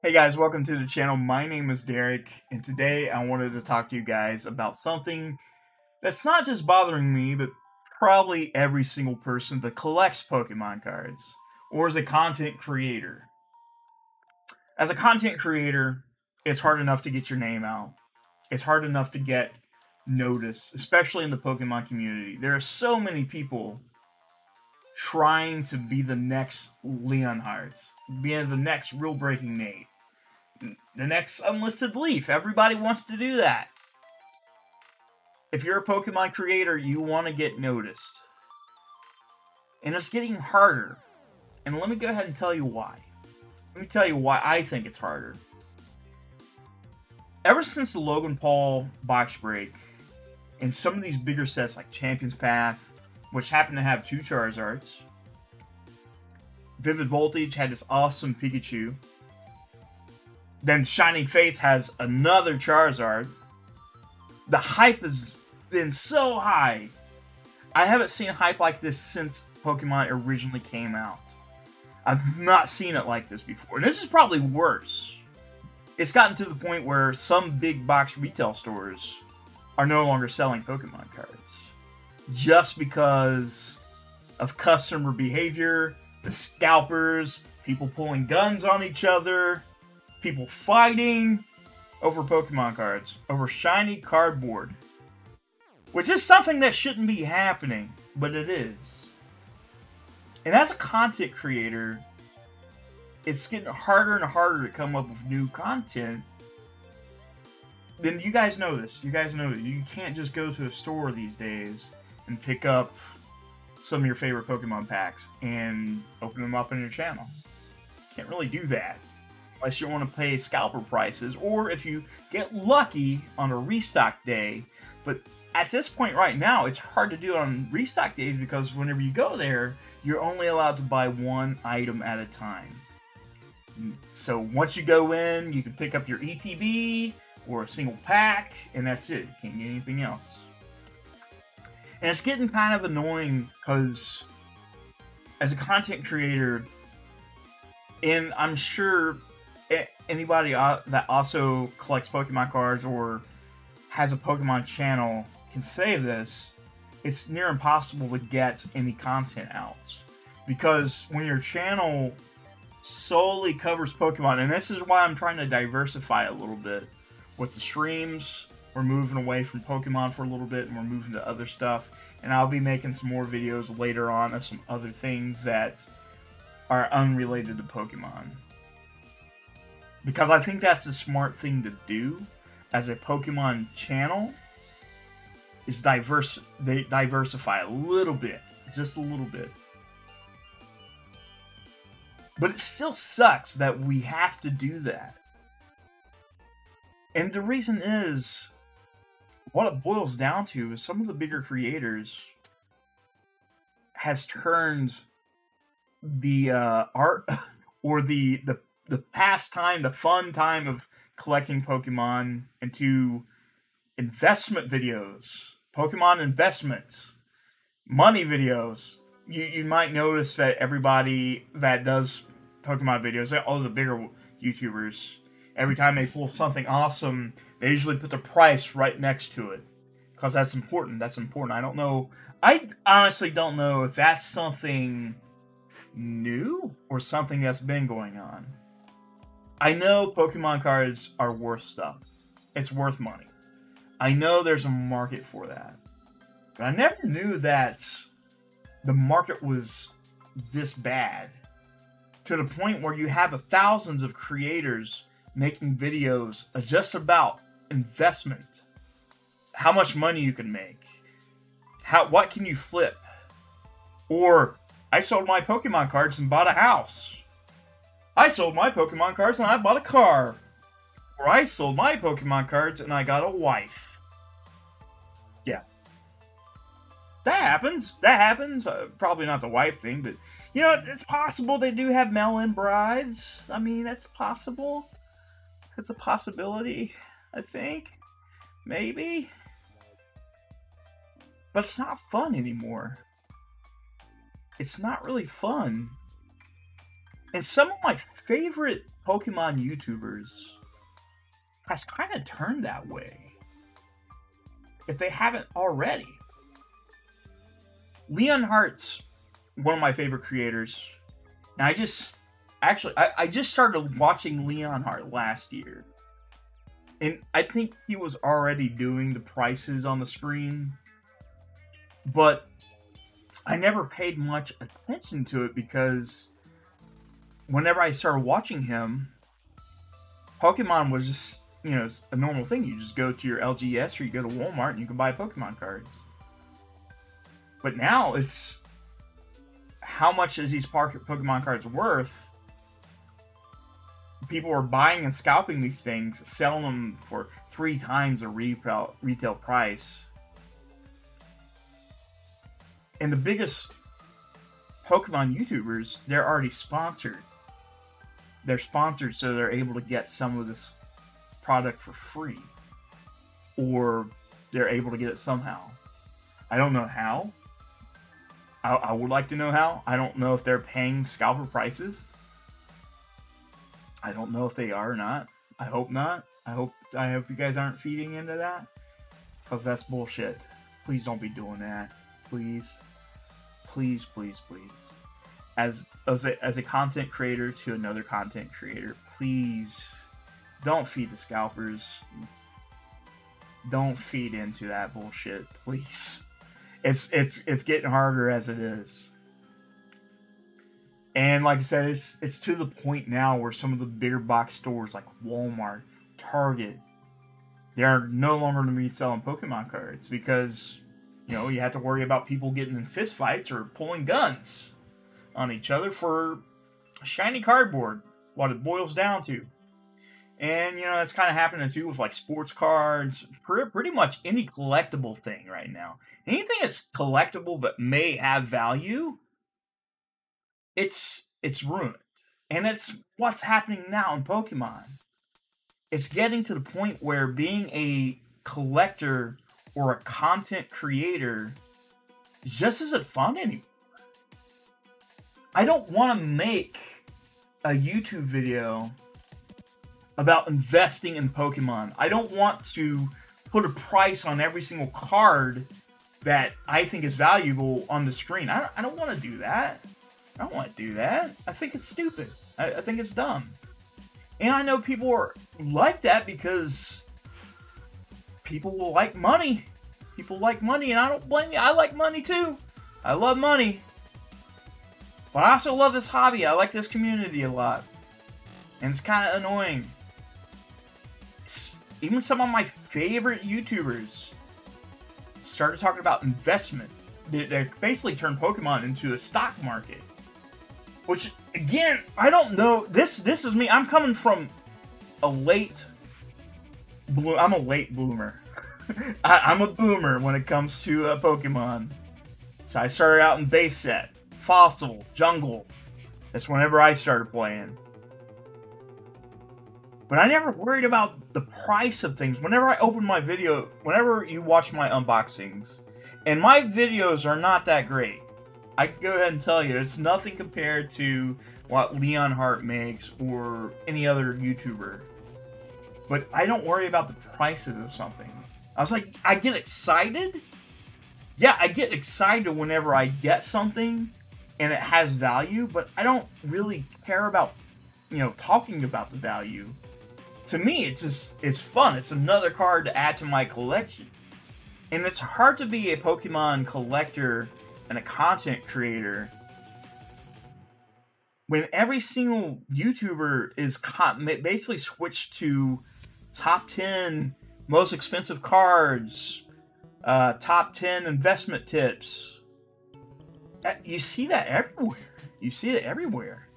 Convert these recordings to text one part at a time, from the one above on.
Hey guys, welcome to the channel. My name is Derek, and today I wanted to talk to you guys about something that's not just bothering me, but probably every single person that collects Pokemon cards or is a content creator. As a content creator, it's hard enough to get your name out. It's hard enough to get noticed, especially in the Pokemon community. There are so many people trying to be the next Leonhart, being the next real breaking Nate, the next unlisted Leaf. Everybody wants to do that. If you're a Pokemon creator, you want to get noticed. And it's getting harder. And let me go ahead and tell you why. Let me tell you why I think it's harder. Ever since the Logan Paul box break, and some of these bigger sets like Champion's Path, which happened to have two Charizards. Vivid Voltage had this awesome Pikachu. Then Shining Fates has another Charizard. The hype has been so high. I haven't seen hype like this since Pokemon originally came out. I've not seen it like this before. And this is probably worse. It's gotten to the point where some big box retail stores are no longer selling Pokemon cards just because of customer behavior, the scalpers, people pulling guns on each other, people fighting over Pokemon cards, over shiny cardboard. Which is something that shouldn't be happening, but it is. And as a content creator, it's getting harder and harder to come up with new content. Then you guys know this. You guys know that you can't just go to a store these days and pick up some of your favorite Pokemon packs and open them up on your channel. Can't really do that unless you want to pay scalper prices or if you get lucky on a restock day. But at this point right now, it's hard to do on restock days because whenever you go there, you're only allowed to buy one item at a time. So once you go in, you can pick up your ETB or a single pack, and that's it. You can't get anything else. And it's getting kind of annoying because as a content creator, and I'm sure anybody uh, that also collects Pokemon cards or has a Pokemon channel can say this, it's near impossible to get any content out. Because when your channel solely covers Pokemon, and this is why I'm trying to diversify a little bit with the streams, we're moving away from Pokemon for a little bit and we're moving to other stuff. And I'll be making some more videos later on of some other things that are unrelated to Pokemon. Because I think that's the smart thing to do as a Pokemon channel is diverse they diversify a little bit, just a little bit. But it still sucks that we have to do that. And the reason is what it boils down to is some of the bigger creators has turned the uh, art or the the the pastime, the fun time of collecting Pokemon into investment videos, Pokemon investments, money videos. You you might notice that everybody that does Pokemon videos, all the bigger YouTubers, every time they pull something awesome, they usually put the price right next to it because that's important. That's important. I don't know. I honestly don't know if that's something new or something that's been going on. I know Pokemon cards are worth stuff. It's worth money. I know there's a market for that. But I never knew that the market was this bad to the point where you have thousands of creators making videos just about investment, how much money you can make, how what can you flip, or I sold my Pokemon cards and bought a house. I sold my Pokemon cards and I bought a car. Or I sold my Pokemon cards and I got a wife. Yeah. That happens. That happens. Uh, probably not the wife thing, but you know, it's possible they do have mail-in brides. I mean, that's possible. It's a possibility, I think. Maybe. But it's not fun anymore. It's not really fun. And some of my favorite Pokemon YouTubers has kind of turned that way. If they haven't already. Leonhart's one of my favorite creators. And I just actually I, I just started watching Leon Hart last year. And I think he was already doing the prices on the screen. But I never paid much attention to it because whenever I started watching him, Pokemon was just, you know, a normal thing. You just go to your LGS or you go to Walmart and you can buy Pokemon cards. But now it's how much is these Pokemon cards worth? People are buying and scalping these things, selling them for three times a retail retail price. And the biggest Pokemon YouTubers, they're already sponsored. They're sponsored so they're able to get some of this product for free. Or they're able to get it somehow. I don't know how. I, I would like to know how. I don't know if they're paying scalper prices. I don't know if they are or not. I hope not. I hope I hope you guys aren't feeding into that. Cause that's bullshit. Please don't be doing that. Please. Please, please, please. As as a, as a content creator to another content creator, please don't feed the scalpers. Don't feed into that bullshit, please it's it's it's getting harder as it is. And like I said, it's it's to the point now where some of the bigger box stores like Walmart, Target, they're no longer going to be selling Pokemon cards because you know you have to worry about people getting in fistfights or pulling guns on each other for shiny cardboard. What it boils down to. And you know, it's kind of happening too with like sports cards, pretty much any collectible thing right now. Anything that's collectible but may have value, it's it's ruined. And it's what's happening now in Pokemon. It's getting to the point where being a collector or a content creator just isn't fun anymore. I don't want to make a YouTube video about investing in Pokemon. I don't want to put a price on every single card that I think is valuable on the screen. I don't, I don't want to do that. I don't want to do that. I think it's stupid. I, I think it's dumb. And I know people are like that because people will like money. People like money, and I don't blame you. I like money too. I love money. But I also love this hobby. I like this community a lot. And it's kind of annoying even some of my favorite YouTubers started talking about investment. They, they basically turned Pokemon into a stock market. Which again, I don't know. This this is me. I'm coming from a late. I'm a late bloomer. I, am a boomer when it comes to uh, Pokemon. So I started out in base set, fossil, jungle. That's whenever I started playing. But I never worried about the price of things. Whenever I open my video, whenever you watch my unboxings, and my videos are not that great. I can go ahead and tell you, it's nothing compared to what Leonhart makes or any other YouTuber. But I don't worry about the prices of something. I was like, I get excited. Yeah, I get excited whenever I get something and it has value, but I don't really care about, you know, talking about the value to me, it's just it's fun. It's another card to add to my collection. And it's hard to be a Pokemon collector and a content creator when every single YouTuber is basically switched to top 10 most expensive cards, uh, top 10 investment tips. You see that everywhere. You see it everywhere.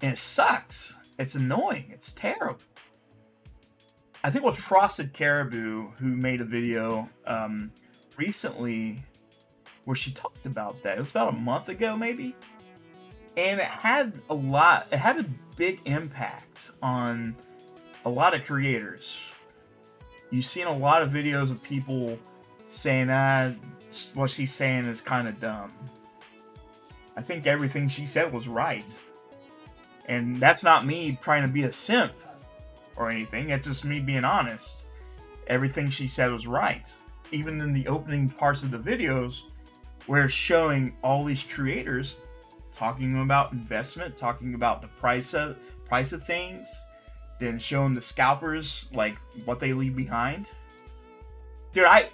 And it sucks. It's annoying. It's terrible. I think it was Frosted Caribou who made a video um, recently where she talked about that. It was about a month ago, maybe. And it had a lot, it had a big impact on a lot of creators. You've seen a lot of videos of people saying, ah, what she's saying is kind of dumb. I think everything she said was right. And that's not me trying to be a simp or anything. It's just me being honest. Everything she said was right. Even in the opening parts of the videos, where it's showing all these creators talking about investment, talking about the price of price of things, then showing the scalpers like what they leave behind. Dude, I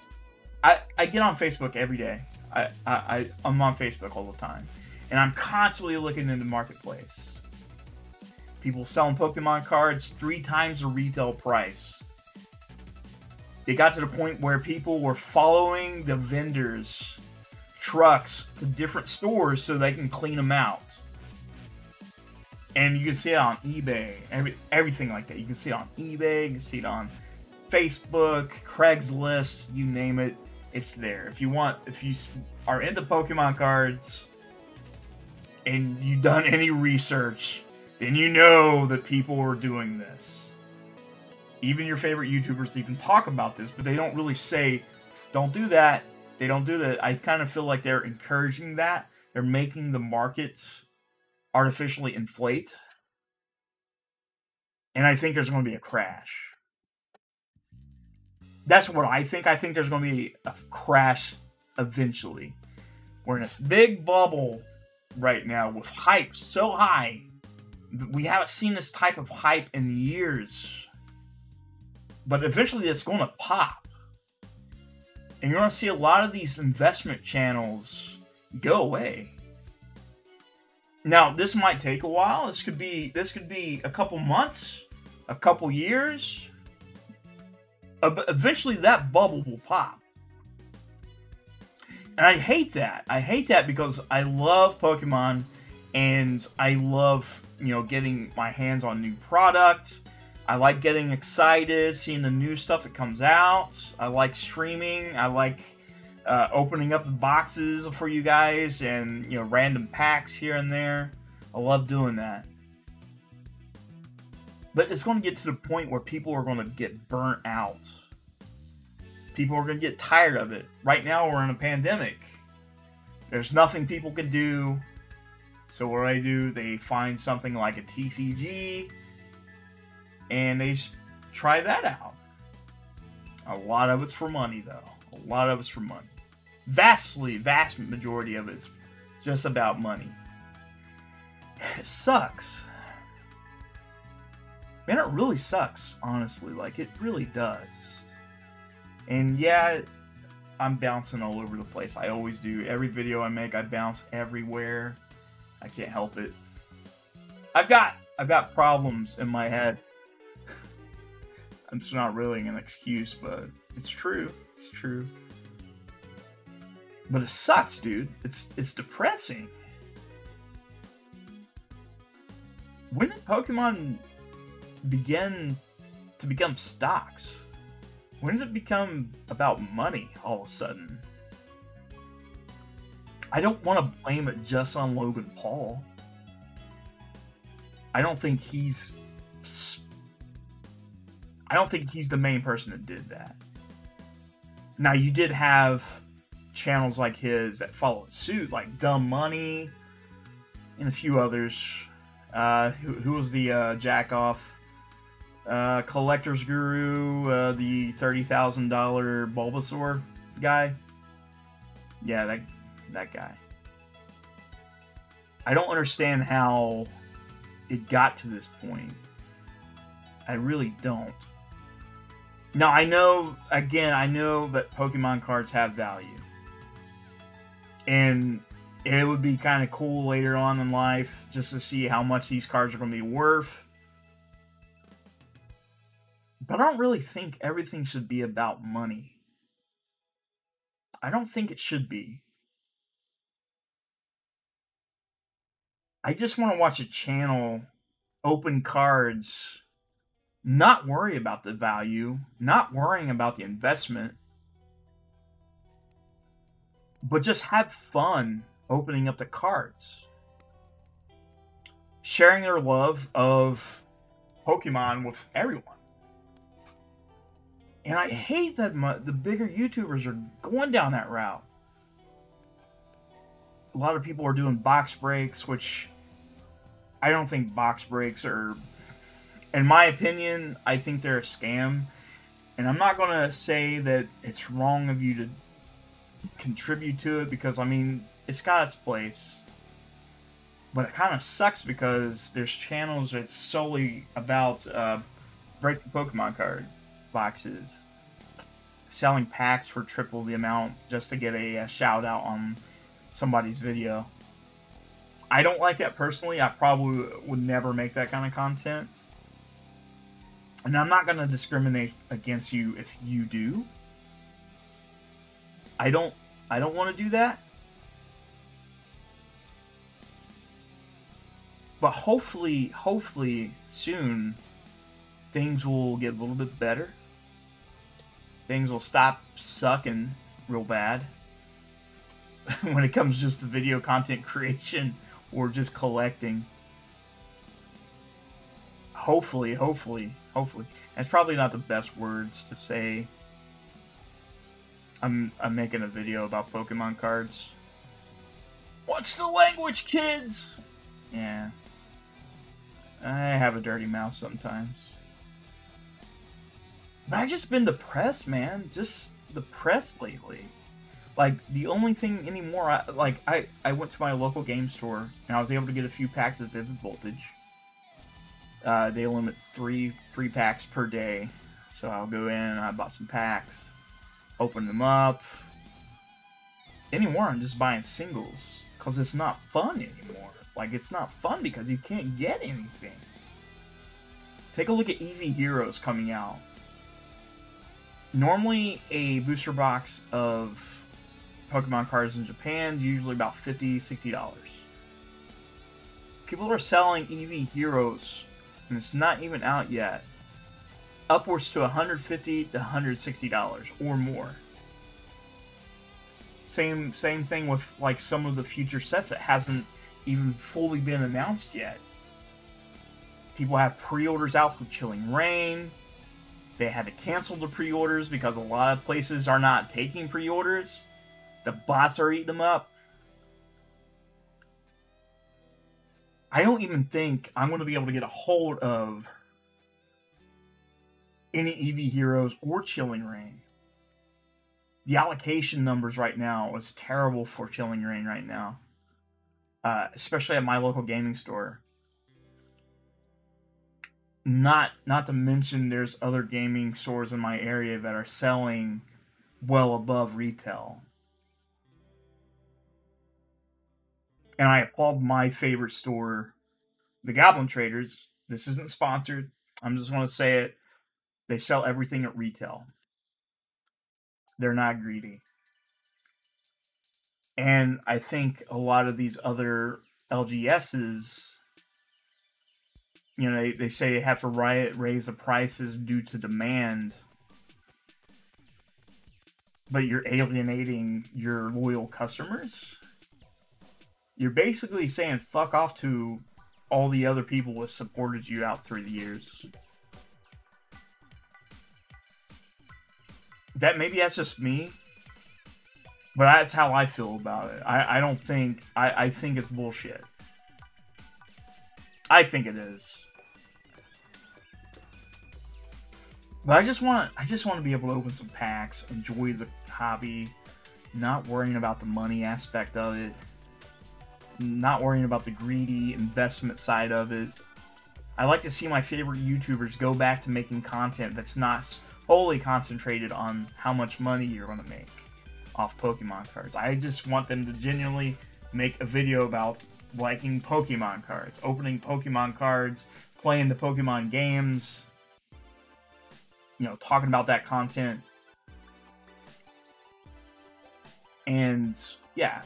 I, I get on Facebook every day. I, I, I I'm on Facebook all the time. And I'm constantly looking in the marketplace. People selling Pokemon cards three times the retail price. It got to the point where people were following the vendors' trucks to different stores so they can clean them out. And you can see it on eBay, every, everything like that. You can see it on eBay, you can see it on Facebook, Craigslist, you name it, it's there. If you want, if you are into Pokemon cards and you've done any research, then you know that people are doing this. Even your favorite YouTubers even talk about this, but they don't really say, don't do that. They don't do that. I kind of feel like they're encouraging that. They're making the market artificially inflate. And I think there's going to be a crash. That's what I think. I think there's going to be a crash eventually. We're in this big bubble right now with hype so high. We haven't seen this type of hype in years. But eventually it's going to pop. And you're going to see a lot of these investment channels go away. Now, this might take a while. This could be this could be a couple months, a couple years. Eventually that bubble will pop. And I hate that. I hate that because I love Pokemon and I love, you know, getting my hands on new product. I like getting excited, seeing the new stuff that comes out. I like streaming. I like uh, opening up the boxes for you guys and, you know, random packs here and there. I love doing that. But it's going to get to the point where people are going to get burnt out people are going to get tired of it. Right now, we're in a pandemic. There's nothing people can do. So, what do they do? They find something like a TCG and they try that out. A lot of it's for money, though. A lot of it's for money. Vastly, vast majority of it's just about money. It sucks. Man, it really sucks, honestly. Like, it really does. And yeah, I'm bouncing all over the place. I always do. Every video I make, I bounce everywhere. I can't help it. I've got I've got problems in my head. it's not really an excuse, but it's true. It's true. But it sucks, dude. It's it's depressing. When did Pokemon begin to become stocks? When did it become about money all of a sudden? I don't want to blame it just on Logan Paul. I don't think he's. I don't think he's the main person that did that. Now, you did have channels like his that followed suit, like Dumb Money and a few others. Uh, who, who was the uh, jack off uh, Collector's Guru, uh, the $30,000 Bulbasaur guy. Yeah, that, that guy. I don't understand how it got to this point. I really don't. Now, I know, again, I know that Pokemon cards have value. And it would be kind of cool later on in life just to see how much these cards are going to be worth but I don't really think everything should be about money. I don't think it should be. I just want to watch a channel open cards, not worry about the value, not worrying about the investment, but just have fun opening up the cards. Sharing their love of Pokemon with everyone. And I hate that my, the bigger YouTubers are going down that route. A lot of people are doing box breaks, which I don't think box breaks are, in my opinion, I think they're a scam. And I'm not going to say that it's wrong of you to contribute to it because, I mean, it's got its place. But it kind of sucks because there's channels that's solely about uh, breaking Pokemon card boxes, selling packs for triple the amount just to get a, a shout out on somebody's video. I don't like that personally. I probably would never make that kind of content. And I'm not going to discriminate against you if you do. I don't I don't want to do that. But hopefully, hopefully soon things will get a little bit better. Things will stop sucking real bad when it comes just to video content creation or just collecting. Hopefully, hopefully, hopefully. That's probably not the best words to say. I'm I'm making a video about Pokemon cards. What's the language, kids? Yeah. I have a dirty mouth sometimes. But I've just been depressed, man. Just depressed lately. Like, the only thing anymore, I, like, I, I went to my local game store, and I was able to get a few packs of Vivid Voltage. Uh, they limit three, three packs per day. So I'll go in, I bought some packs, open them up. Anymore, I'm just buying singles, because it's not fun anymore. Like, it's not fun because you can't get anything. Take a look at Eevee Heroes coming out. Normally, a booster box of Pokemon cards in Japan is usually about 50 $60. People are selling Eevee Heroes, and it's not even out yet, upwards to 150 to $160 or more. Same same thing with like some of the future sets that hasn't even fully been announced yet. People have pre-orders out for Chilling Reign. They had to cancel the pre-orders because a lot of places are not taking pre-orders. The bots are eating them up. I don't even think I'm going to be able to get a hold of any Eevee heroes or Chilling Reign. The allocation numbers right now is terrible for Chilling Reign right now, uh, especially at my local gaming store. Not not to mention there's other gaming stores in my area that are selling well above retail. And I applaud my favorite store, the Goblin Traders. This isn't sponsored. I'm just want to say it. They sell everything at retail. They're not greedy. And I think a lot of these other LGSs, you know, they, they say they have to riot, raise the prices due to demand, but you're alienating your loyal customers. You're basically saying fuck off to all the other people that supported you out through the years. That maybe that's just me, but that's how I feel about it. I, I don't think I, I think it's bullshit. I think it is. But I just want I just want to be able to open some packs, enjoy the hobby, not worrying about the money aspect of it, not worrying about the greedy investment side of it. I like to see my favorite YouTubers go back to making content that's not solely concentrated on how much money you're going to make off Pokemon cards. I just want them to genuinely make a video about liking Pokemon cards, opening Pokemon cards, playing the Pokemon games, you know, talking about that content. And yeah,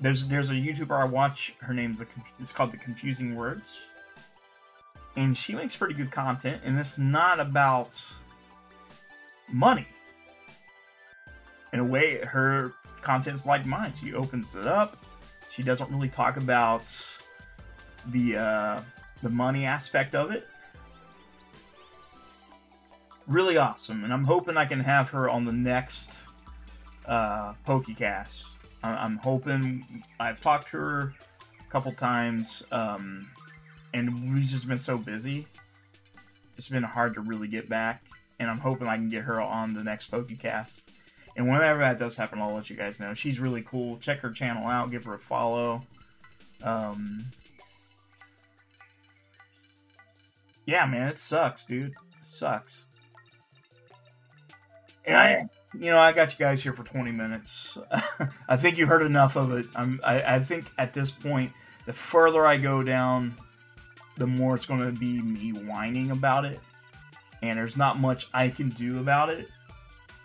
there's there's a YouTuber I watch. Her name's the it's called the Confusing Words, and she makes pretty good content. And it's not about money. In a way, her content's like mine. She opens it up. She doesn't really talk about the uh, the money aspect of it. Really awesome, and I'm hoping I can have her on the next uh, PokeCast. I'm hoping I've talked to her a couple times. Um, and we've just been so busy. It's been hard to really get back, and I'm hoping I can get her on the next Pokecast. And whenever that does happen, I'll let you guys know. She's really cool. Check her channel out. Give her a follow. Um, yeah, man, it sucks, dude. It sucks. And I, you know, I got you guys here for 20 minutes. I think you heard enough of it. I'm, I, I think at this point, the further I go down, the more it's going to be me whining about it. And there's not much I can do about it.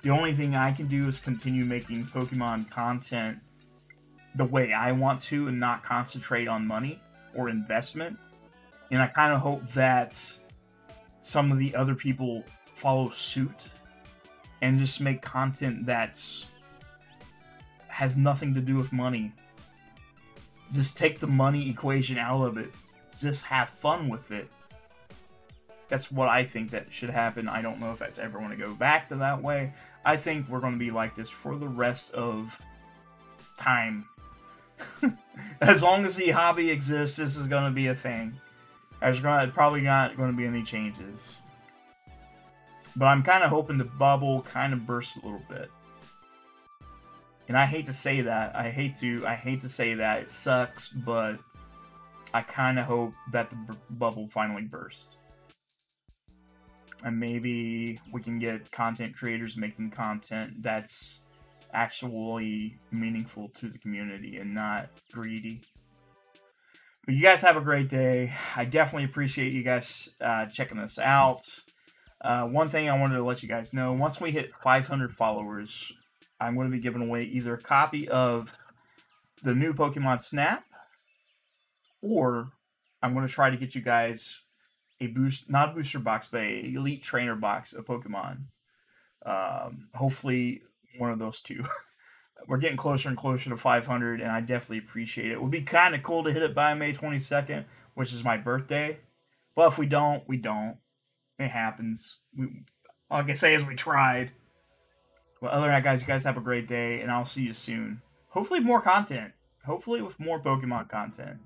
The only thing I can do is continue making Pokemon content the way I want to and not concentrate on money or investment. And I kind of hope that some of the other people follow suit and just make content that's has nothing to do with money. Just take the money equation out of it. Just have fun with it. That's what I think that should happen. I don't know if that's ever going to go back to that way. I think we're going to be like this for the rest of time. as long as the hobby exists, this is going to be a thing. There's probably not going to be any changes. But I'm kind of hoping the bubble kind of bursts a little bit. And I hate to say that. I hate to I hate to say that. It sucks, but I kind of hope that the bubble finally bursts. And maybe we can get content creators making content that's actually meaningful to the community and not greedy. But you guys have a great day. I definitely appreciate you guys uh, checking this out. Uh, one thing I wanted to let you guys know once we hit 500 followers, I'm going to be giving away either a copy of the new Pokemon Snap or I'm going to try to get you guys a boost, not a booster box, but a elite trainer box of Pokemon. Um, hopefully, one of those two. We're getting closer and closer to 500, and I definitely appreciate it. It would be kind of cool to hit it by May 22nd, which is my birthday. But if we don't, we don't. It happens. We, all I can say is we tried. Well, other than that, guys, you guys have a great day, and I'll see you soon. Hopefully, more content. Hopefully, with more Pokemon content.